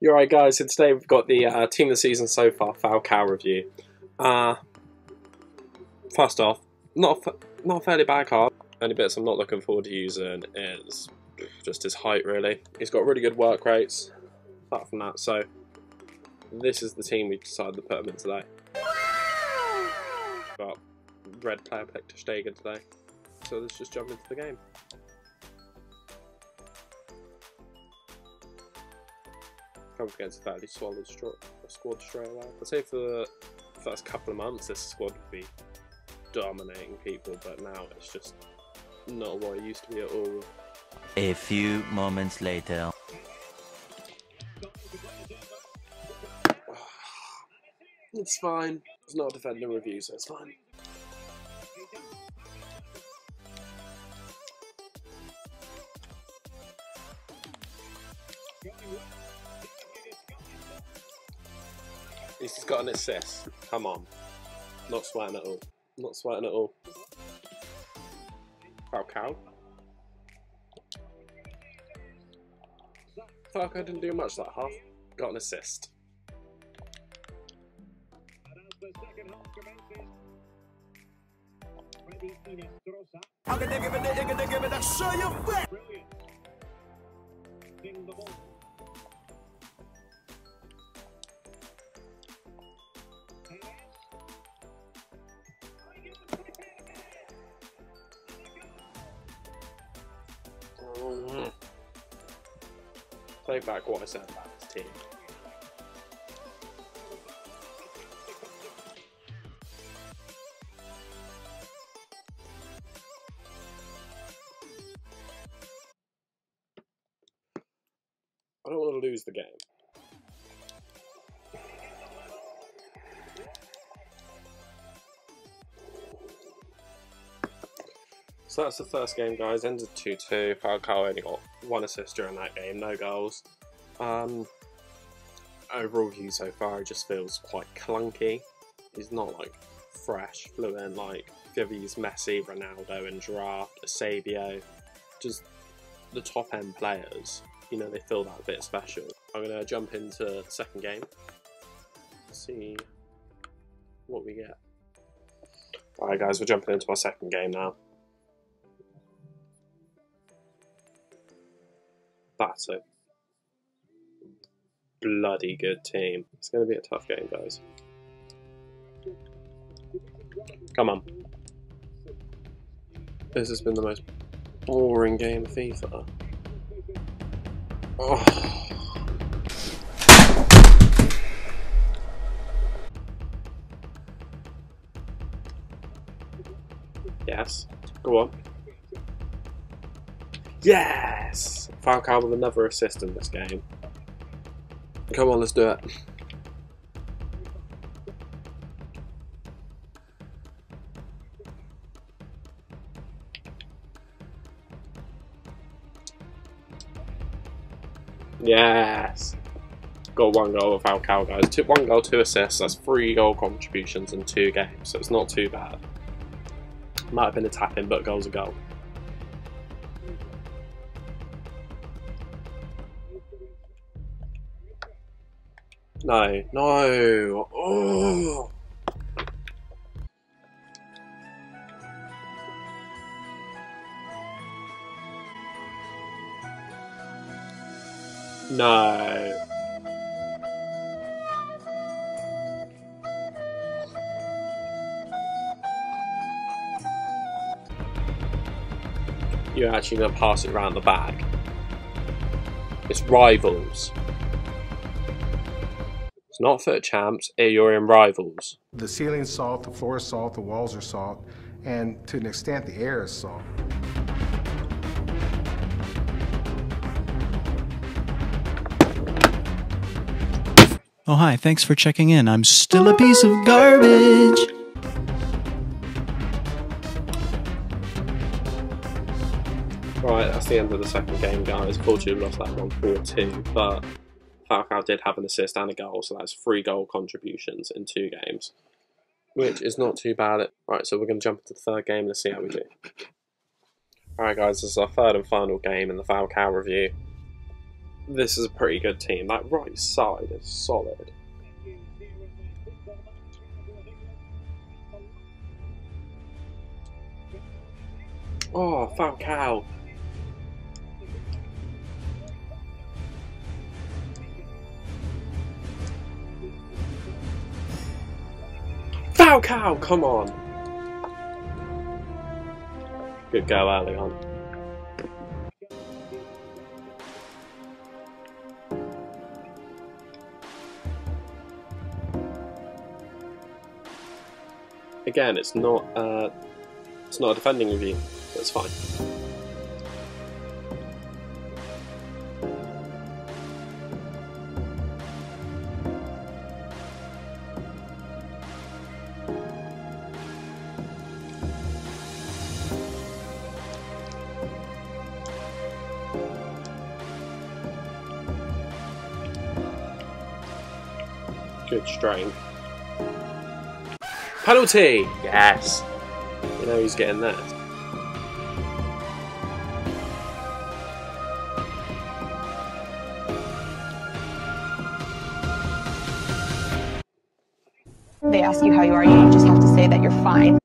You're right, guys. So today we've got the uh, team of the season so far Falcao review. Uh, first off, not a, not a fairly bad card. Only bits I'm not looking forward to using is just his height, really. He's got really good work rates. Apart from that, so this is the team we decided to put him in today. Got red player pick ter Stegen today. So let's just jump into the game. Come against a fairly solid squad straight away. I'd say for the first couple of months this squad would be dominating people, but now it's just not what it used to be at all. A few moments later. It's fine. It's not a defender review, so it's fine. He's got an assist. Come on. Not sweating at all. Not sweating at all. Falcao. Falcao didn't do much that half. Got an assist. How Take back what I said about this team. I don't want to lose the game. So that's the first game, guys. Ended 2-2. Falcao only got one assist during that game, no goals. Um, overall view so far, it just feels quite clunky. He's not like fresh, fluent like if you ever use Messi, Ronaldo, and draft, Eusebio, just the top end players. You know they feel that bit special. I'm gonna jump into the second game, see what we get. Alright, guys, we're jumping into our second game now. That's a bloody good team. It's going to be a tough game, guys. Come on. This has been the most boring game of FIFA. Oh. Yes. Go on. Yes! Falcao with another assist in this game. Come on, let's do it. Yes! Got one goal with Falcao, guys. Two, one goal, two assists. That's three goal contributions in two games, so it's not too bad. Might have been a tap in, but goal's a goal. No, no. Oh. No. You're actually going to pass it around the back. It's rivals. It's not FUT champs, you're in rivals. The ceiling's salt, the floor is salt, the walls are salt, and to an extent the air is salt. Oh, hi, thanks for checking in. I'm still a piece of garbage. Right, that's the end of the second game, guys. Portugal lost that one 4 2, but Falcao did have an assist and a goal, so that's three goal contributions in two games, which is not too bad. Right, so we're going to jump into the third game and see how we do. Alright guys, this is our third and final game in the Falcao review. this is a pretty good team. That right side is solid. Oh, Falcao. Falcao, come on. Good go early on. Again, it's not uh, it's not a defending review. That's fine. Good strength. Penalty! Yes! You know he's getting that. They ask you how you are, you just have to say that you're fine.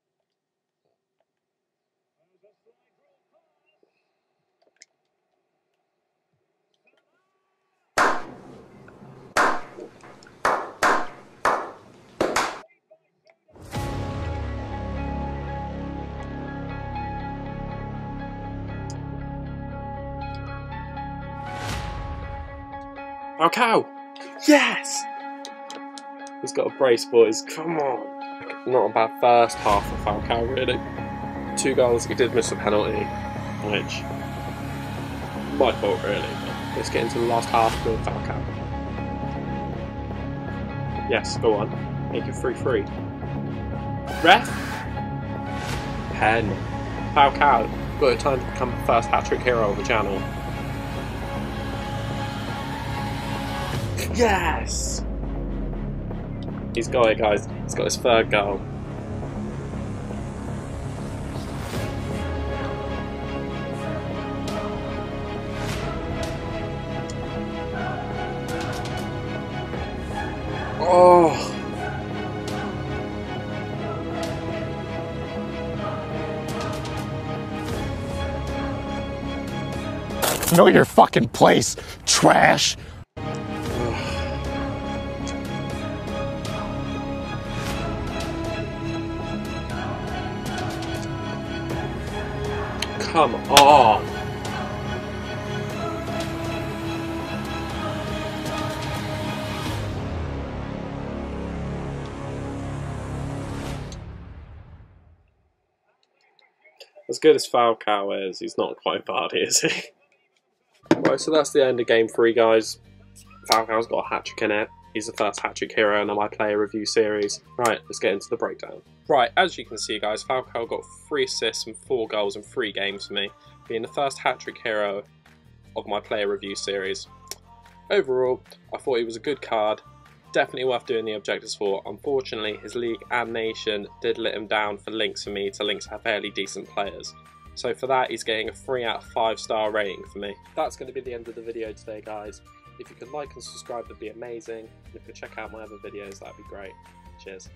Oh, Falcao! Yes! He's got a brace, boys. Come on. Not a bad first half for Falcao, really. Two goals. He did miss a penalty, which my fault, really. But let's get into the last half with Falcao. Yes, go on. Make it 3 3. Ref? Pen. Falcao. Got time to become the first hat trick hero of the channel. Yes! He's got it, guys. He's got his third goal. Oh! Know your fucking place, trash. Come on! As good as Falcao is, he's not quite Vardy, is he? right, so that's the end of game three, guys. Falcao's got a hat trick in it. He's the first hat trick hero in my player review series. Right, let's get into the breakdown. Right, as you can see, guys, Falcao got three assists and four goals in three games for me, being the first hat trick hero of my player review series. Overall, I thought he was a good card, definitely worth doing the objectives for. Unfortunately, his league and nation did let him down for links for me to links have fairly decent players. So for that, he's getting a 3 out of 5 star rating for me. That's going to be the end of the video today, guys. If you could like and subscribe, that'd be amazing. And if you could check out my other videos, that'd be great. Cheers.